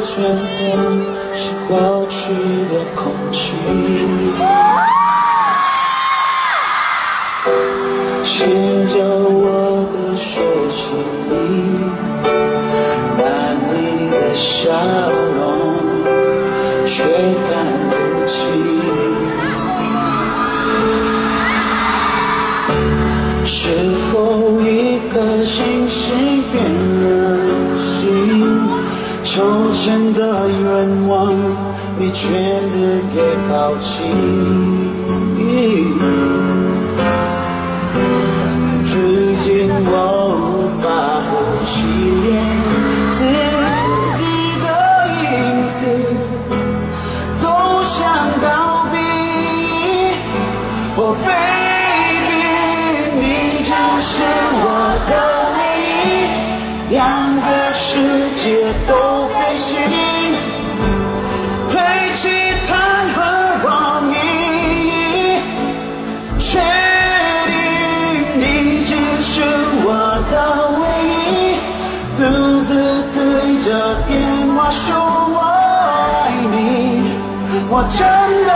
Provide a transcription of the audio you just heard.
全都是过去的空气。牵着我的手心里，那你的笑容却看不清。是否一颗星星变？从前的愿望，你全都给抛弃。如今我无法呼吸，连自己的影子都想逃避。Oh baby，你就是世界都变形，会去谈何光阴？确定你只是我的唯一，独自对着电话说我爱你，我真的